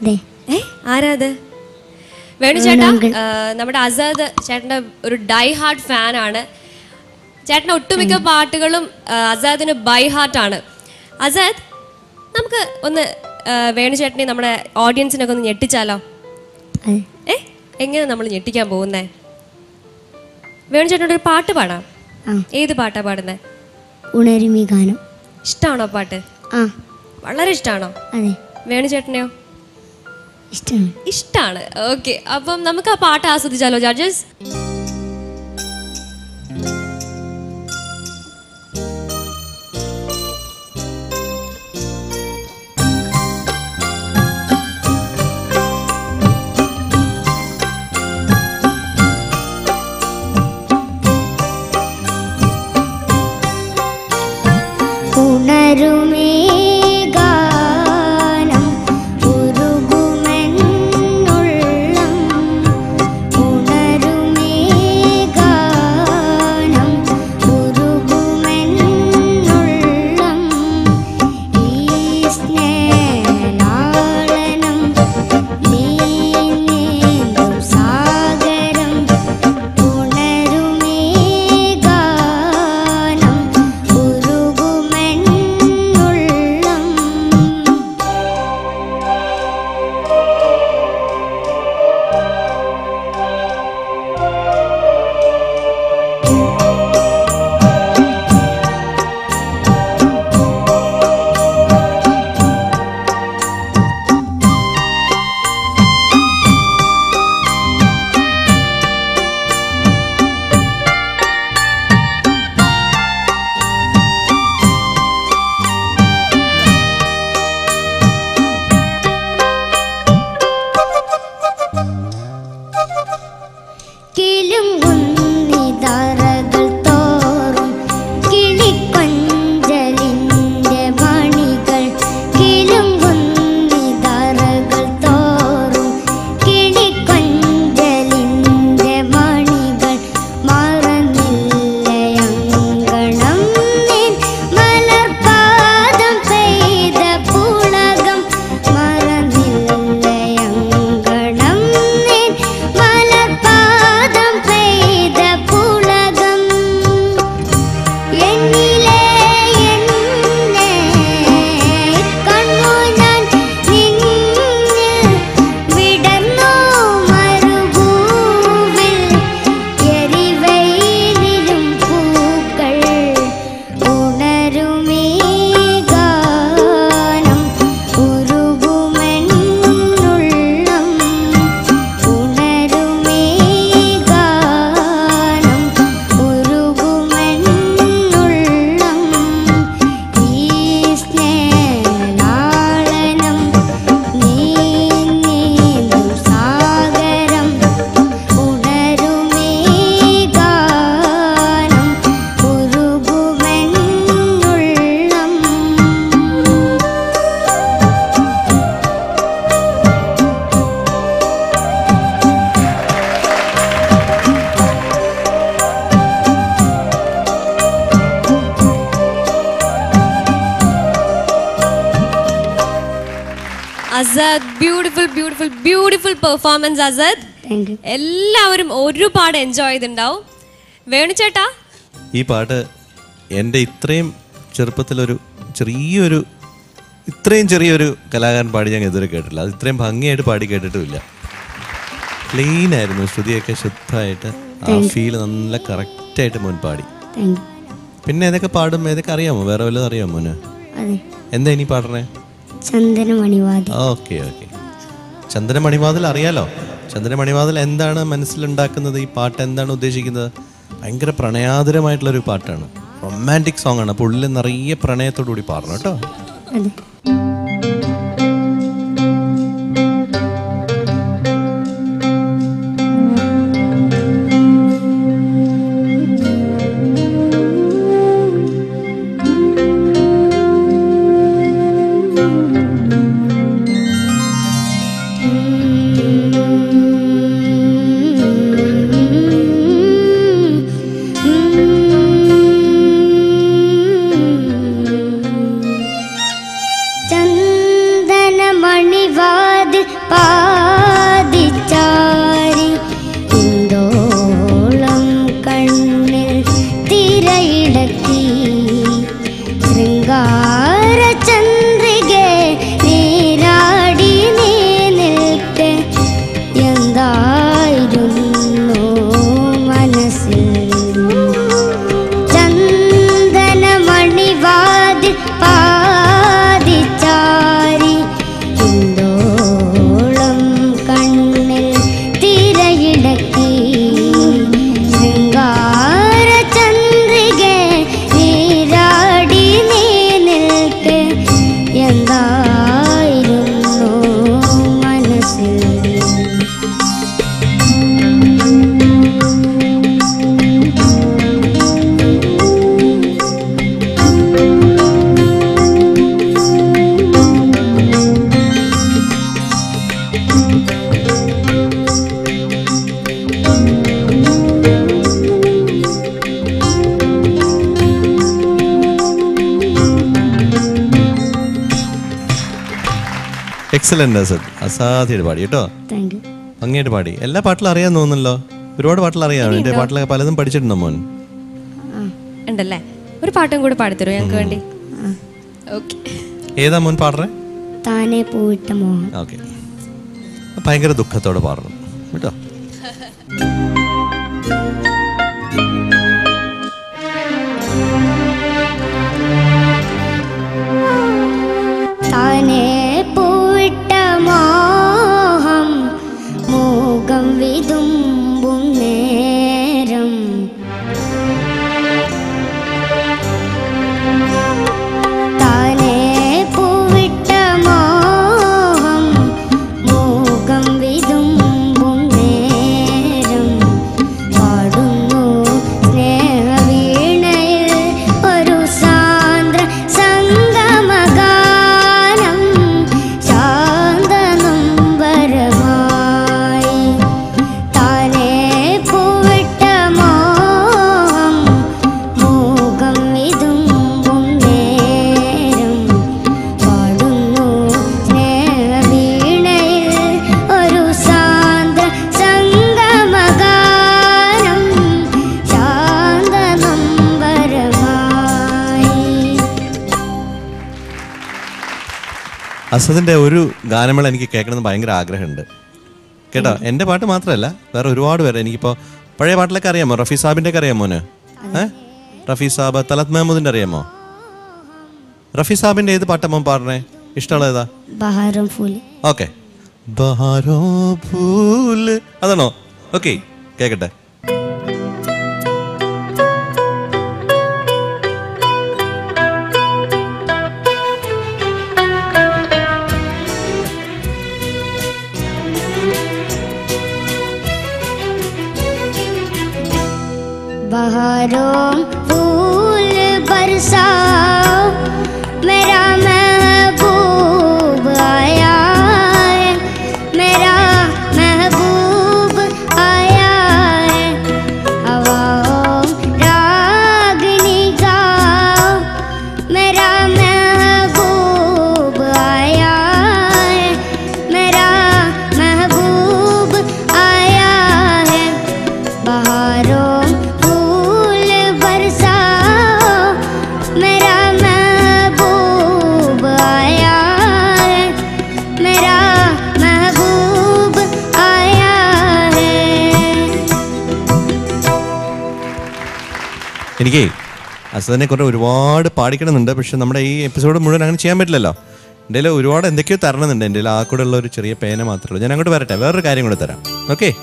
അതെ ഏ? ആരാ അത് വേണു ചേട്ടാ നമ്മുടെ അസാദ് ചേട്ടന്റെ ഒരു ഡൈ ഹാർട്ട് ഫാൻ ആണ് ചേട്ടന്റെ ഒട്ടുമിക്ക പാട്ടുകളും അസാദിന് ആസാദിന് ബൈ ആണ്. ആസാദ് നമുക്ക് ഒന്ന് വേണു ചേട്ടനെ നമ്മുടെ ഓഡിയൻസിനൊക്കെ ഒന്ന് ഞെട്ടിച്ചാലോ? ഏ? എങ്ങനെ നമ്മൾ ഞെട്ടിക്കാൻ പോകുന്നേ? വേണു ചേട്ടനോട് ഒരു പാട്ട് പാടാം. ഏത് പാട്ടാ പാടുന്നത് ഉണരുമി ഗാനം. ഇഷ്ടമാണോ പാട്ട്? ആ. വളരെ ഇഷ്ടമാണോ അതെ. വേണു ചേട്ടനെയോ? ഇഷ്ടമാണ് ഇഷ്ടാണ്. ഓക്കെ അപ്പം നമുക്ക് ആ പാട്ട് ആസ്വദിച്ചാലോ judges ഉണരുമേ Azad beautiful beautiful beautiful performance Asad എല്ലാവരും ഒരുപാട് എൻജോയ് ചെയ്തിട്ടുണ്ടാവും. വേണു ചേട്ടാ? ഈ പാട്ട് എന്റെ ഇത്രയും ചെറുപ്പത്തിലൊരു ചെറിയൊരു ഇത്രയും ചെറിയൊരു കലാകാരൻ പാടി ഞാൻ ഇതുവരെ കേട്ടില്ല അത് ഇത്രയും ഭംഗിയായിട്ട് പാടി കേട്ടിട്ടുമില്ല. ക്ലീൻ ആയിരുന്നു ശ്രുതിയൊക്കെ ശുദ്ധമായിട്ട് ആ ഫീൽ നല്ല കറക്റ്റായിട്ട് മോൻ പാടി. പിന്നെ ഏതൊക്കെ പാടും? ഏതൊക്കെ അറിയാമോ? വേറെ വല്ലതും അറിയാമോ മോന്? എന്താ ഇനി പാടണേ? ചന്ദനമണിവാതി ഓക്കെ ഓക്കെ. ചന്ദ്ര അറിയാലോ? ചന്ദനമണിവാതിൽ എന്താണ് മനസ്സിലുണ്ടാക്കുന്നത്? ഈ പാട്ട് എന്താണ് ഉദ്ദേശിക്കുന്നത്? ഭയങ്കര പ്രണയാതുരമായിട്ടുള്ളൊരു പാട്ടാണ്. റൊമാന്റിക് സോങ് ആണ്. അപ്പോൾ ഉള്ളിൽ നിറയെ പ്രണയത്തോടു കൂടി പാടണം കേട്ടോ. എക്സലന്റ് അസദ് അസാധ്യമായിട്ട് പാടി കേട്ടോ. അങ്ങേട്ട് പാടി. എല്ലാ പാട്ടിലും അറിയാൻ തോന്നുന്നല്ലോ. ഒരുപാട് പാട്ടിൽ അറിയാം. എന്റെ പാട്ടിലൊക്കെ പലതും പഠിച്ചിട്ടുണ്ടോ മോൻ? ഉണ്ടല്ലേ? ഒരു പാട്ടും കൂടെ പാടിത്തരൂ ഞങ്ങൾക്ക് വേണ്ടി? ഏതാ മോൻ പാടുറേ താനെ ഓക്കെ. ഭയങ്കര ദുഃഖത്തോടെ പാടണം കേട്ടോ. അസദിന്റെ ഒരു ഗാനമേള എനിക്ക് കേൾക്കണമെന്ന് ഭയങ്കര ആഗ്രഹമുണ്ട്. കേട്ടോ? എന്റെ പാട്ട് മാത്രമല്ല വേറെ ഒരുപാട് പേര് എനിക്കിപ്പോ പഴയ പാട്ടിലൊക്കെ അറിയാമോ? റഫീ സാബിന്റെ ഒക്കെ അറിയാമോ റഫീ സാബ് തലത് മെഹമ്മൂദിന്റെ അറിയാമോ? റഫീ സാബിന്റെ ഏത് പാട്ടമ്മ പാടണേ ഇഷ്ടമുള്ള ഏതാ? ഓക്കെ. അതാണോ? ഓക്കെ കേക്കട്ടെ. बहारों फूल बरसाओ मेरा എനിക്കേ അസദിനെ കുറേ ഒരുപാട് പാടിക്കണമെന്നുണ്ട്. പക്ഷെ നമ്മുടെ ഈ എപ്പിസോഡ് മുഴുവൻ അങ്ങനെ ചെയ്യാൻ പറ്റില്ലല്ലോ. എന്റെ ഒരുപാട് എന്തൊക്കെയോ തരണമെന്നുണ്ട്. എന്റെ ആ കൂടെ ഉള്ള ഒരു ചെറിയ പേന മാത്രമേ ഉള്ളൂ. ഞാൻ അങ്ങോട്ട് വരട്ടെ. വേറൊരു കാര്യം കൂടെ തരാം. ഓക്കെ?